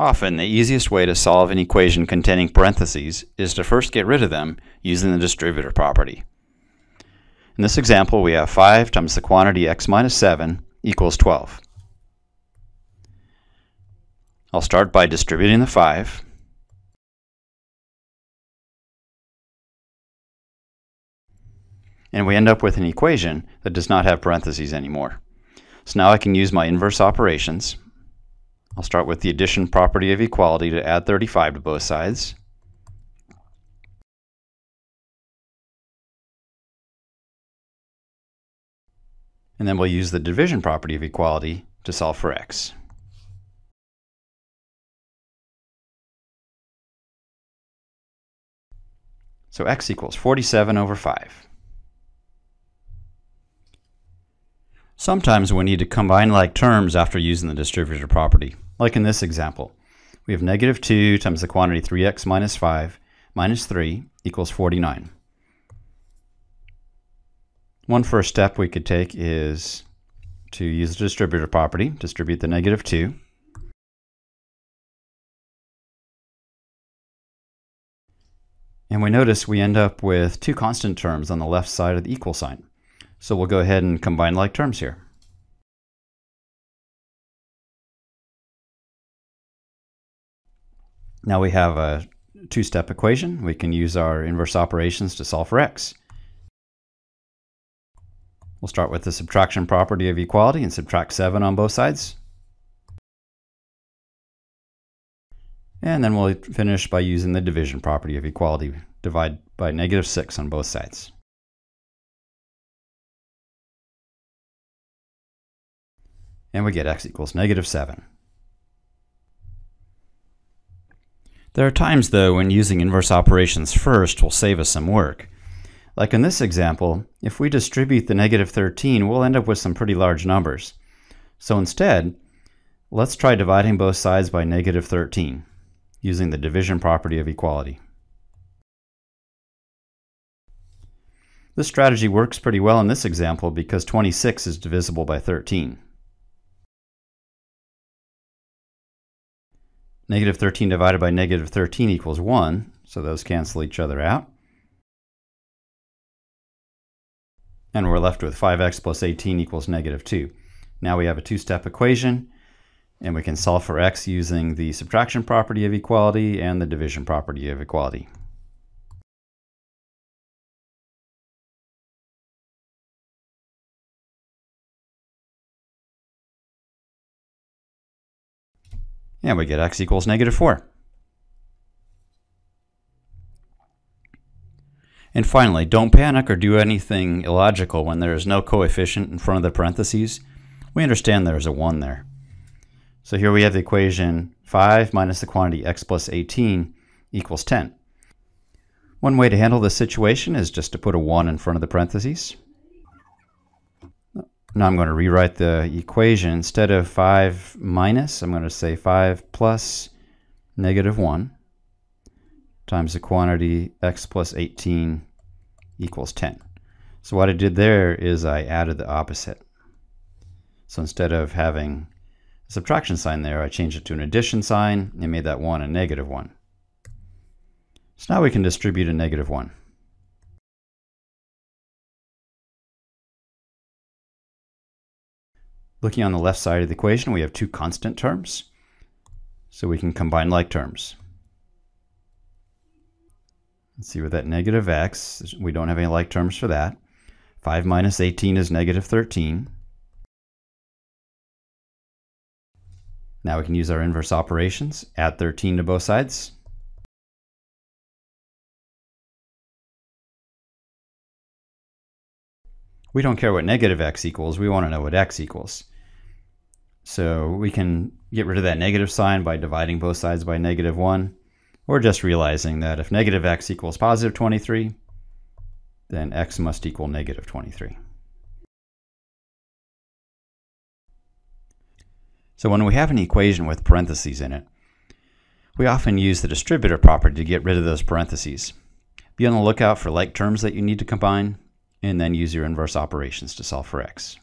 Often, the easiest way to solve an equation containing parentheses is to first get rid of them using the distributive property. In this example, we have 5 times the quantity x minus 7 equals 12. I'll start by distributing the 5. And we end up with an equation that does not have parentheses anymore. So now I can use my inverse operations. I'll start with the addition property of equality to add 35 to both sides. And then we'll use the division property of equality to solve for x. So x equals 47 over 5. Sometimes we need to combine like terms after using the distributive property, like in this example. We have negative 2 times the quantity 3x minus 5 minus 3 equals 49. One first step we could take is to use the distributive property, distribute the negative 2. And we notice we end up with two constant terms on the left side of the equal sign. So we'll go ahead and combine like terms here. Now we have a two-step equation. We can use our inverse operations to solve for x. We'll start with the subtraction property of equality and subtract 7 on both sides. And then we'll finish by using the division property of equality. Divide by negative 6 on both sides. And we get x equals negative 7. There are times, though, when using inverse operations first will save us some work. Like in this example, if we distribute the negative 13, we'll end up with some pretty large numbers. So instead, let's try dividing both sides by negative 13 using the division property of equality. This strategy works pretty well in this example because 26 is divisible by 13. Negative 13 divided by negative 13 equals 1, so those cancel each other out. And we're left with 5x plus 18 equals negative 2. Now we have a two-step equation and we can solve for x using the subtraction property of equality and the division property of equality. And we get x equals negative 4. And finally, don't panic or do anything illogical when there is no coefficient in front of the parentheses. We understand there is a 1 there. So here we have the equation 5 minus the quantity x plus 18 equals 10. One way to handle this situation is just to put a 1 in front of the parentheses. Now I'm going to rewrite the equation. Instead of 5 minus, I'm going to say 5 plus negative 1 times the quantity x plus 18 equals 10. So what I did there is I added the opposite. So instead of having a subtraction sign there, I changed it to an addition sign and made that 1 a negative 1. So now we can distribute a negative 1. Looking on the left side of the equation, we have two constant terms. So we can combine like terms. Let's see with that negative x, we don't have any like terms for that. 5 minus 18 is negative 13. Now we can use our inverse operations, add 13 to both sides. We don't care what negative x equals, we want to know what x equals. So we can get rid of that negative sign by dividing both sides by negative 1, or just realizing that if negative x equals positive 23, then x must equal negative 23. So when we have an equation with parentheses in it, we often use the distributive property to get rid of those parentheses. Be on the lookout for like terms that you need to combine, and then use your inverse operations to solve for x.